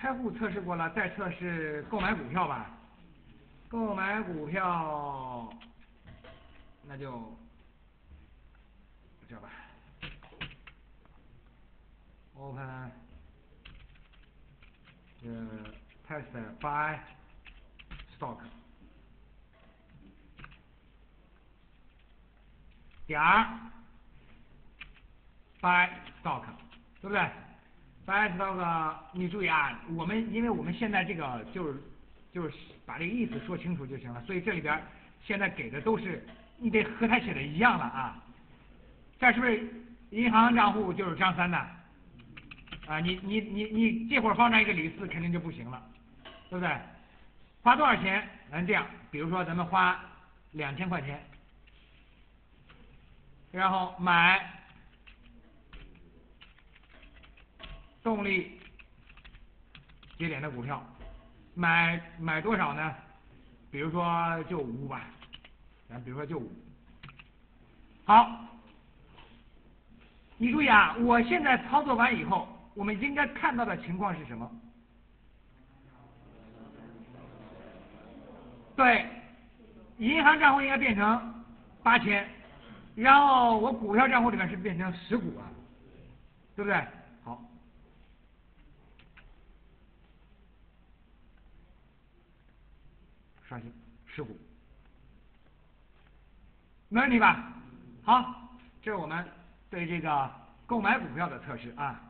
开户测试过了，再测试购买股票吧。购买股票，那就这吧。Open，呃，test buy stock，点儿 buy stock，对不对？buy stock，你注意啊，我们因为我们现在这个就是就是把这个意思说清楚就行了，所以这里边现在给的都是你得和他写的一样了啊。这是不是银行账户就是张三的？啊，你你你你这会儿放上一个李四肯定就不行了，对不对？花多少钱？咱这样，比如说咱们花两千块钱，然后买动力节点的股票，买买多少呢？比如说就五吧，咱比如说就五。好，你注意啊，我现在操作完以后。我们应该看到的情况是什么？对，银行账户应该变成八千，然后我股票账户里面是变成十股啊，对不对？好，刷新持股，没问题吧？好，这是我们对这个购买股票的测试啊。